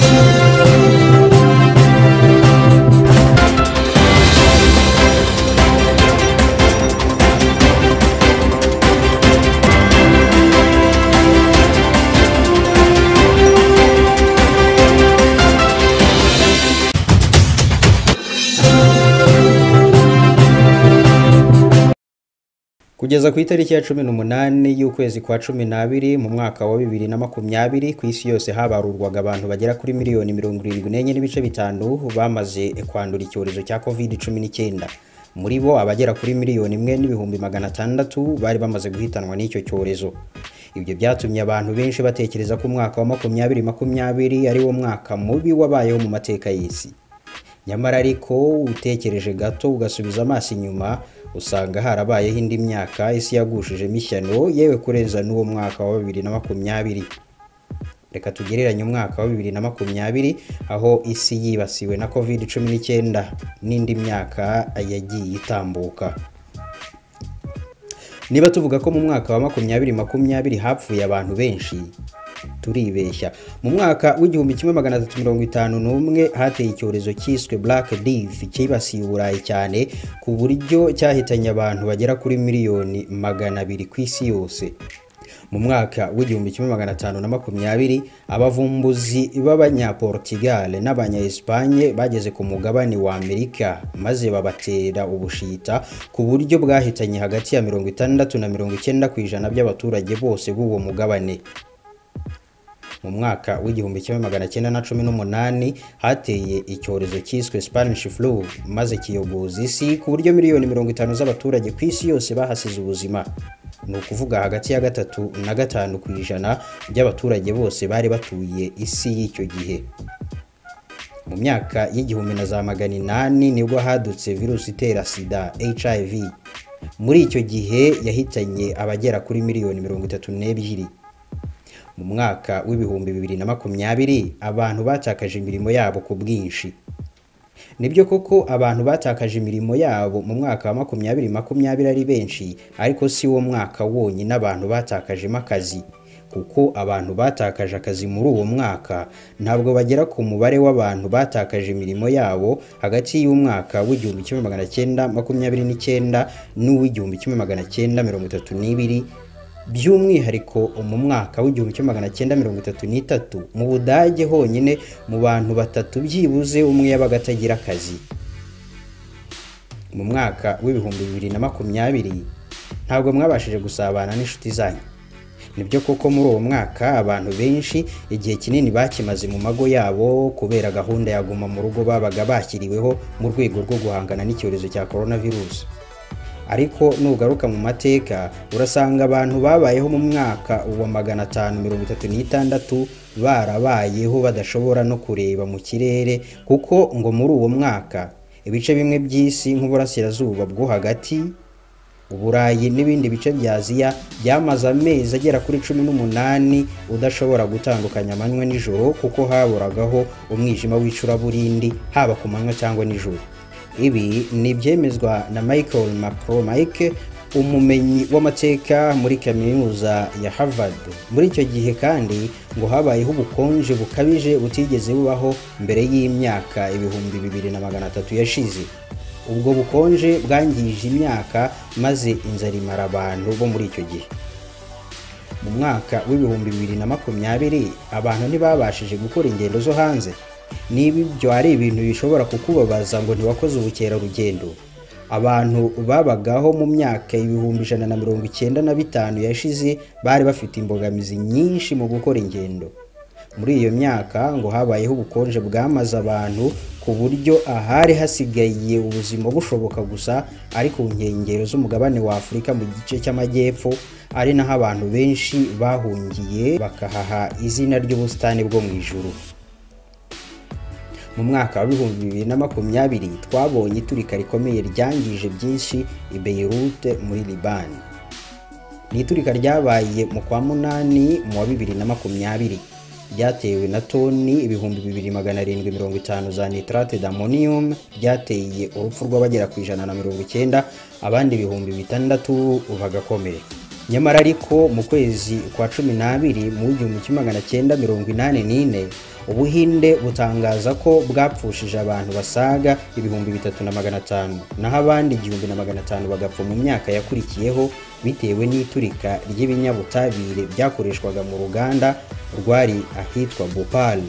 Thank you. Kugeza ku itariki ya cumi n'umunani y'ukwezi kwa cumi n'abiri mu mwaka wa bibiri na makumyabiri ku isi yose habarurwaga abantu bagera kuri miliyoni mirongo irindwi n'enye n'ibice bitanu bamaze kwandura icyorezo cya covid cumi n'icyenda. Muri bo abagera kuri miliyoni imwe n'ibihumbi magana atandatu bari bamaze guhitanwa n'icyo cyorezo. Ibyo byatumye abantu benshi batekereza ko umwaka wa makumyabiri makumyabiri ari wo mwaka mubi wabayeho mu mateka y'isi. Nyamara ariko utekereje gato ugasubiza amaso inyuma usanga harabayeho indi myaka isi yagushijemo ishyano yewe kurenza n'uwo mwaka wa bibiri na makumyabiri. Reka tugereranye umwaka wa bibiri na makumyabiri aho isi yibasiwe na covid cumi n'icyenda n'indi myaka yagiye itambuka. Niba tuvuga ko mu mwaka wa makumyabiri makumyabiri hapfuye abantu benshi turibeshya. Mu mwaka w'igihumbi kimwe magana atatu mirongo itanu n'umwe hateye icyorezo cyiswe black death cyibasiye uburayi cyane ku buryo cyahitanye abantu bagera kuri miliyoni magana abiri ku isi yose. Mu mwaka w'igihumbi kimwe magana atanu na makumyabiri abavumbuzi b'abanyaportugal n'abanya-espanye bageze ku mugabane wa amerika maze babatera ubushita ku buryo bwahitanye hagati ya mirongo itandatu na mirongo icyenda ku ijana by'abaturage bose b'uwo mugabane. Mu mwaka w'igihumbi kimwe magana cyenda na cumi n'umunani hateye icyorezo cyiswe spanish flu maze kiyogoza isi ku buryo miliyoni mirongo itanu z'abaturage ku isi yose bahasize ubuzima. Ni ukuvuga hagati ya gatatu na gatanu ku ijana by'abaturage bose bari batuye isi y'icyo gihe. Mu myaka y'igihumbi na za magana inani ni bwo hadutse virusi itera sida hiv muri icyo gihe yahitanye abagera kuri miliyoni mirongo itatu n'ebyiri. Mu mwaka w'ibihumbi bibiri na makumyabiri abantu batakaje imirimo yabo ku bwinshi. Nibyo koko abantu batakaje imirimo yabo mu mwaka wa makumyabiri makumyabiri ari benshi ariko si wo mwaka wonyine abantu batakajemo akazi. Kuko abantu batakaje akazi muri uwo mwaka ntabwo bagera ku mubare w'abantu batakaje imirimo yabo hagati y'umwaka w'igihumbi kimwe magana cyenda makumyabiri n'icyenda n'uw'igihumbi kimwe magana cyenda mirongo itatu n'ibiri by'umwihariko mu mwaka w'igihumbi kimwe magana cyenda mirongo itatu n'itatu mu budage honyine mu bantu batatu byibuze umwe yabaga atagira akazi. Mu mwaka w'ibihumbi bibiri na makumyabiri ntabwo mwabashije gusabana n'inshuti zanyu. Nibyo koko muri uwo mwaka abantu benshi igihe kinini bakimaze mu mago yabo kubera gahunda ya guma mu rugo babaga bashyiriweho mu rwego rwo guhangana n'icyorezo cya coronavirus. Ariko nugaruka mu mateka urasanga abantu babayeho mu mwaka wa magana atanu mirongo itatu n'itandatu barabayeho badashobora no kureba mu kirere kuko ngo muri uwo mwaka ibice bimwe by'isi nk'uburasirazuba bwo hagati uburayi n'ibindi bice bya aziya byamaze amezi agera kuri cumi n'umunani udashobora gutandukanya amanywa n'ijoro kuko haburagaho umwijima w'icuraburindi haba ku manywa cyangwa nijoro. Ibi ni ibyemezwa na michael mccormick umumenyi w'amateka muri kaminuza ya harvard. Muri icyo gihe kandi ngo habayeho ubukonje bukabije butigeze bubaho mbere y'imyaka ibihumbi bibiri na magana atatu yashize. Ubwo bukonje bwangije imyaka maze inzara imara abantu bo muri icyo gihe. Mu mwaka w'ibihumbi bibiri na makumyabiri abantu ntibabashije gukora ingendo zo hanze. Niba ibyo ari ibintu bishobora kukubabaza ngo ntiwakoze ubukerarugendo. Abantu babagaho mu myaka ibihumbi ijana na mirongo icyenda na bitanu yashize bari bafite imbogamizi nyinshi mu gukora ingendo. Muri iyo myaka ngo habayeho ubukonje bwamaze abantu ku buryo ahari hasigaye ubuzima bushoboka gusa ari ku nkengero z'umugabane wa afurika mu gice cy'amajyepfo ari naho abantu benshi bahungiye bakahaha izina ry'ubusitani bwo mu ijuru. Mu mwaka wa bihumbi bibiri na makumyabiri twabonye iturika rikomeye ryangije byinshi i Beirut muri libani ni iturika ryabaye mu kwa munani mu wa bibiri na makumyabiri. Ryatewe na toni ibihumbi bibiri magana arindwi mirongo itanu za nitrate d'ammonium ryateye urupfu rw'abagera ku ijana na mirongo icyenda abandi ibihumbi bitandatu bagakomereka nyamara ariko mu kwezi kwa cumi n'abiri mu w'igihumbi kimwe magana cyenda mirongo inani n'ine ubuhinde butangaza ko bwapfushije abantu basaga ibihumbi bitatu na magana atanu. Naho abandi igihumbi na magana atanu bagapfa mu myaka yakurikiyeho bitewe n'iturika ry'ibinyabutabire byakoreshwaga mu ruganda rwari ahitwa bhopal.